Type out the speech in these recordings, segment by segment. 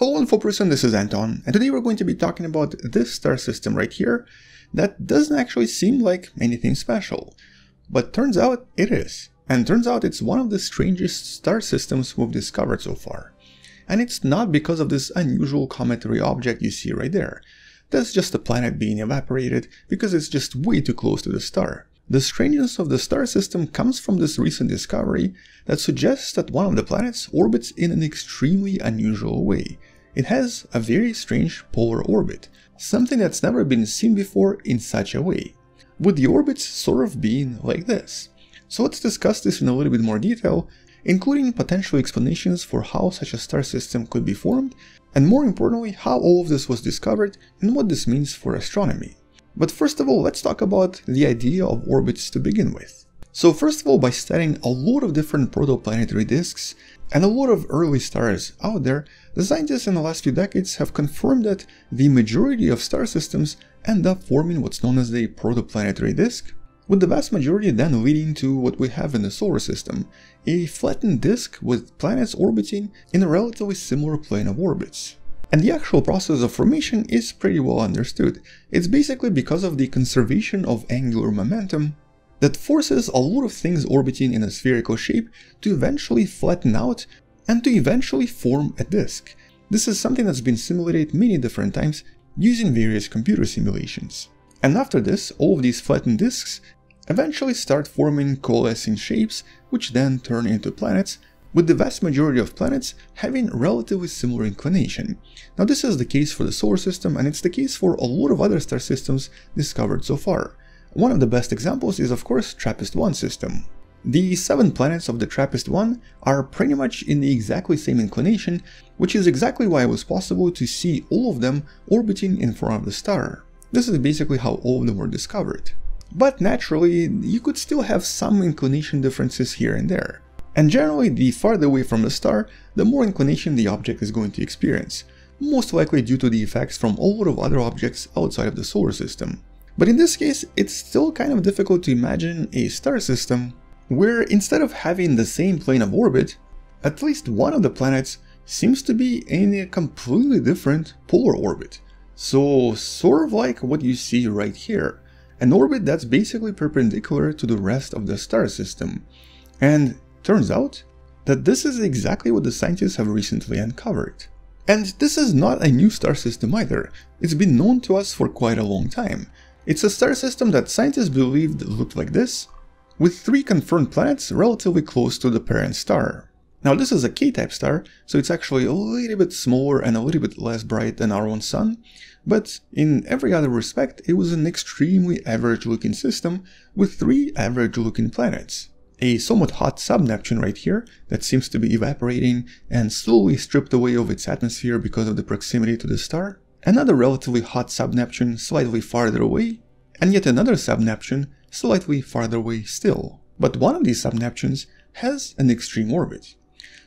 Hello InfoPerson, this is Anton, and today we're going to be talking about this star system right here that doesn't actually seem like anything special, but turns out it is. And turns out it's one of the strangest star systems we've discovered so far. And it's not because of this unusual cometary object you see right there. That's just a planet being evaporated because it's just way too close to the star. The strangeness of the star system comes from this recent discovery that suggests that one of the planets orbits in an extremely unusual way, it has a very strange polar orbit, something that's never been seen before in such a way, with the orbits sort of being like this. So let's discuss this in a little bit more detail, including potential explanations for how such a star system could be formed, and more importantly, how all of this was discovered and what this means for astronomy. But first of all, let's talk about the idea of orbits to begin with. So first of all, by studying a lot of different protoplanetary disks and a lot of early stars out there, the scientists in the last few decades have confirmed that the majority of star systems end up forming what's known as a protoplanetary disk, with the vast majority then leading to what we have in the solar system, a flattened disk with planets orbiting in a relatively similar plane of orbits. And the actual process of formation is pretty well understood. It's basically because of the conservation of angular momentum that forces a lot of things orbiting in a spherical shape to eventually flatten out and to eventually form a disk. This is something that's been simulated many different times using various computer simulations. And after this, all of these flattened disks eventually start forming coalescing shapes which then turn into planets, with the vast majority of planets having relatively similar inclination. Now this is the case for the solar system and it's the case for a lot of other star systems discovered so far. One of the best examples is of course TRAPPIST-1 system. The seven planets of the TRAPPIST-1 are pretty much in the exactly same inclination, which is exactly why it was possible to see all of them orbiting in front of the star. This is basically how all of them were discovered. But naturally, you could still have some inclination differences here and there. And generally, the farther away from the star, the more inclination the object is going to experience, most likely due to the effects from a lot of other objects outside of the solar system. But in this case, it's still kind of difficult to imagine a star system where instead of having the same plane of orbit, at least one of the planets seems to be in a completely different polar orbit. So sort of like what you see right here, an orbit that's basically perpendicular to the rest of the star system. And turns out that this is exactly what the scientists have recently uncovered. And this is not a new star system either, it's been known to us for quite a long time. It's a star system that scientists believed looked like this, with three confirmed planets relatively close to the parent star. Now this is a K-type star, so it's actually a little bit smaller and a little bit less bright than our own sun, but in every other respect it was an extremely average looking system with three average looking planets. A somewhat hot sub-Neptune right here that seems to be evaporating and slowly stripped away of its atmosphere because of the proximity to the star, another relatively hot sub-Neptune slightly farther away, and yet another sub-Neptune slightly farther away still. But one of these sub-Neptunes has an extreme orbit.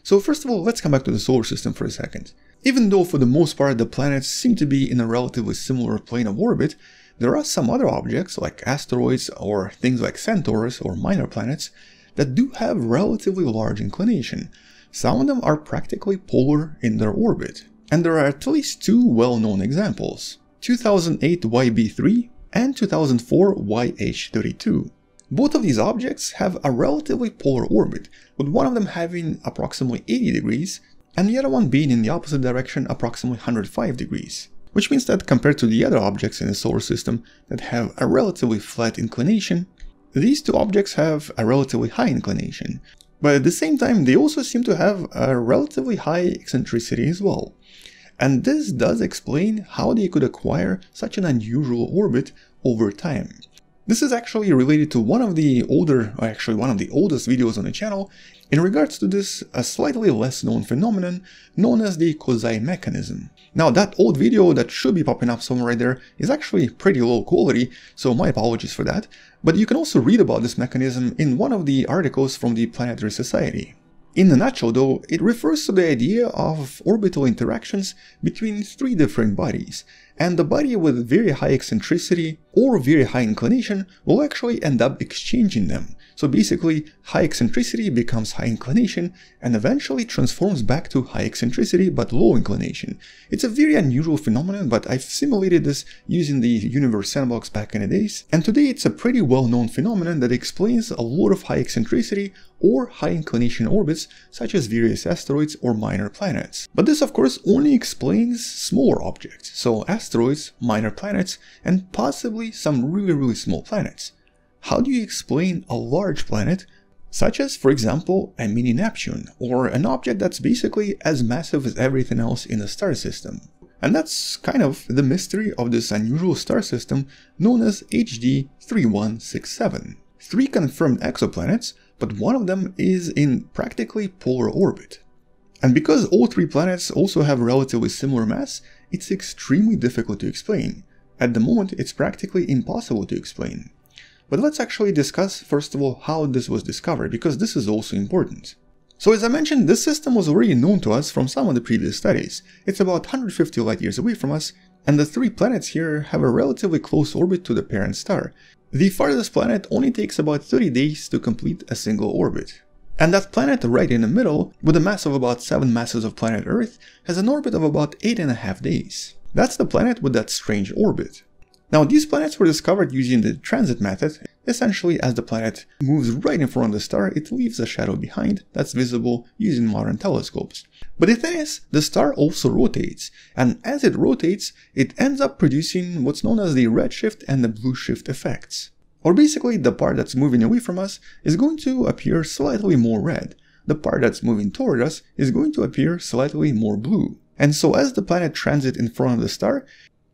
So first of all, let's come back to the solar system for a second. Even though for the most part the planets seem to be in a relatively similar plane of orbit, there are some other objects like asteroids or things like Centaurs or minor planets that do have relatively large inclination. Some of them are practically polar in their orbit, and there are at least two well-known examples, 2008 YB3 and 2004 YH32. Both of these objects have a relatively polar orbit, with one of them having approximately 80 degrees and the other one being in the opposite direction approximately 105 degrees. Which means that compared to the other objects in the solar system that have a relatively flat inclination, these two objects have a relatively high inclination, but at the same time they also seem to have a relatively high eccentricity as well. And this does explain how they could acquire such an unusual orbit over time. This is actually related to one of the older, actually one of the oldest videos on the channel in regards to this a slightly less known phenomenon known as the Kozai mechanism. Now that old video that should be popping up somewhere right there is actually pretty low quality, so my apologies for that, but you can also read about this mechanism in one of the articles from the Planetary Society. In a nutshell though, it refers to the idea of orbital interactions between three different bodies, and the body with very high eccentricity or very high inclination will actually end up exchanging them. So basically, high eccentricity becomes high inclination and eventually transforms back to high eccentricity but low inclination. It's a very unusual phenomenon, but I've simulated this using the Universe Sandbox back in the days, and today it's a pretty well-known phenomenon that explains a lot of high eccentricity or high inclination orbits such as various asteroids or minor planets. But this of course only explains smaller objects, so minor planets, and possibly some really really small planets. How do you explain a large planet such as, for example, a mini Neptune, or an object that's basically as massive as everything else in the star system. And that's kind of the mystery of this unusual star system known as HD 3167. Three confirmed exoplanets but one of them is in practically polar orbit. And because all three planets also have relatively similar mass, it's extremely difficult to explain. At the moment, it's practically impossible to explain. But let's actually discuss, first of all, how this was discovered, because this is also important. So as I mentioned, this system was already known to us from some of the previous studies. It's about 150 light years away from us, and the three planets here have a relatively close orbit to the parent star, the farthest planet only takes about 30 days to complete a single orbit. And that planet right in the middle, with a mass of about 7 masses of planet Earth, has an orbit of about 8.5 days. That's the planet with that strange orbit. Now these planets were discovered using the transit method, essentially as the planet moves right in front of the star, it leaves a shadow behind that's visible using modern telescopes. But the thing is, the star also rotates, and as it rotates, it ends up producing what's known as the redshift and the blue shift effects. Or basically, the part that's moving away from us is going to appear slightly more red. The part that's moving toward us is going to appear slightly more blue. And so as the planet transits in front of the star,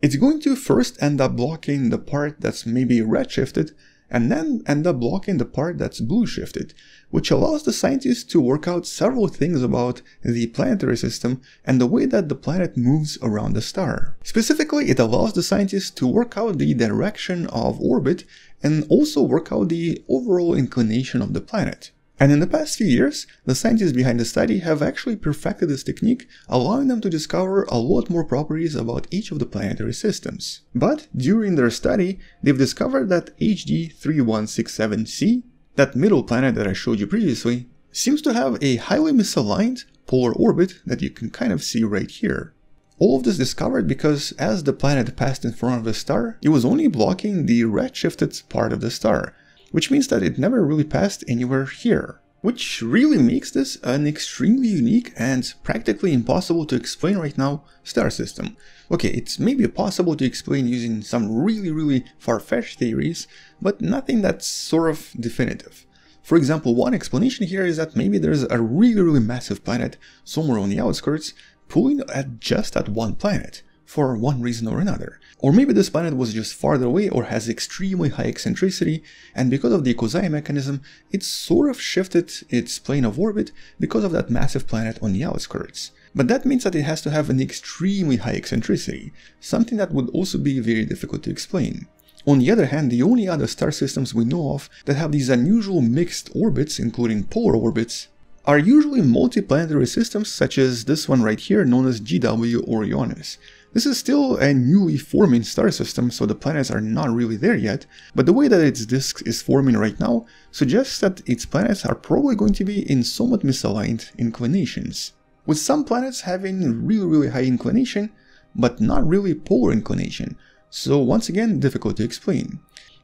it's going to first end up blocking the part that's maybe redshifted and then end up blocking the part that's blue shifted, which allows the scientists to work out several things about the planetary system and the way that the planet moves around the star. Specifically, it allows the scientists to work out the direction of orbit and also work out the overall inclination of the planet. And in the past few years, the scientists behind the study have actually perfected this technique, allowing them to discover a lot more properties about each of the planetary systems. But during their study, they've discovered that HD 3167c, that middle planet that I showed you previously, seems to have a highly misaligned polar orbit that you can kind of see right here. All of this discovered because as the planet passed in front of the star, it was only blocking the redshifted part of the star, which means that it never really passed anywhere here. Which really makes this an extremely unique and practically impossible to explain right now star system. Okay, it's maybe possible to explain using some really really far-fetched theories, but nothing that's sort of definitive. For example, one explanation here is that maybe there's a really really massive planet somewhere on the outskirts pulling at just at one planet for one reason or another. Or maybe this planet was just farther away or has extremely high eccentricity, and because of the Kozai mechanism, it sort of shifted its plane of orbit because of that massive planet on the outskirts. But that means that it has to have an extremely high eccentricity, something that would also be very difficult to explain. On the other hand, the only other star systems we know of that have these unusual mixed orbits, including polar orbits, are usually multiplanetary systems such as this one right here known as GW Orionis. This is still a newly forming star system, so the planets are not really there yet, but the way that its disk is forming right now suggests that its planets are probably going to be in somewhat misaligned inclinations. With some planets having really really high inclination, but not really polar inclination, so once again difficult to explain.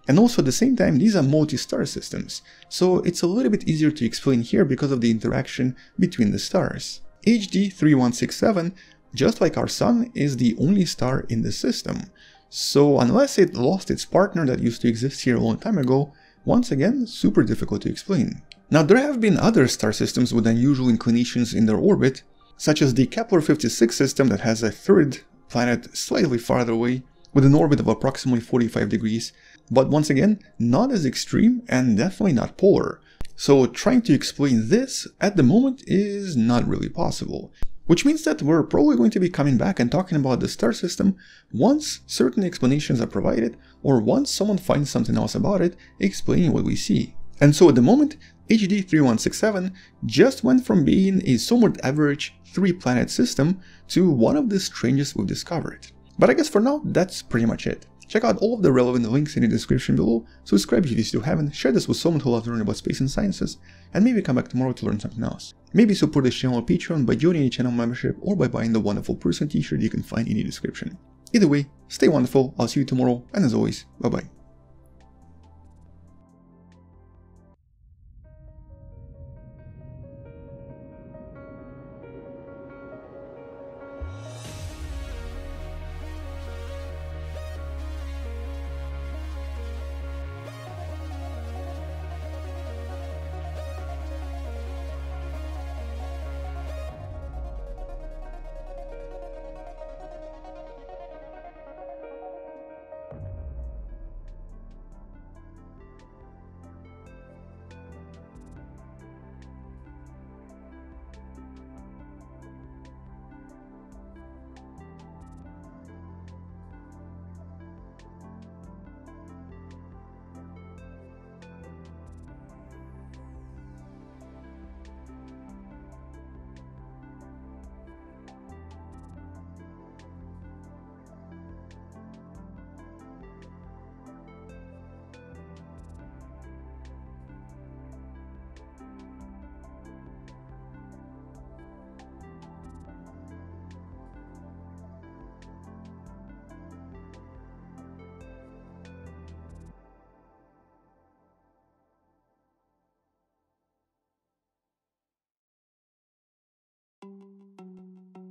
And also at the same time, these are multi-star systems, so it's a little bit easier to explain here because of the interaction between the stars. HD 3167 just like our Sun is the only star in the system. So unless it lost its partner that used to exist here a long time ago, once again, super difficult to explain. Now there have been other star systems with unusual inclinations in their orbit, such as the Kepler-56 system that has a third planet slightly farther away, with an orbit of approximately 45 degrees, but once again, not as extreme and definitely not polar. So trying to explain this at the moment is not really possible. Which means that we're probably going to be coming back and talking about the star system once certain explanations are provided or once someone finds something else about it explaining what we see. And so at the moment, HD 3167 just went from being a somewhat average three planet system to one of the strangest we've discovered. But I guess for now, that's pretty much it. Check out all of the relevant links in the description below, subscribe if you still haven't, share this with someone who loves learning about space and sciences, and maybe come back tomorrow to learn something else. Maybe support this channel on Patreon by joining a channel membership or by buying the wonderful person t-shirt you can find in the description. Either way, stay wonderful, I'll see you tomorrow, and as always, bye bye.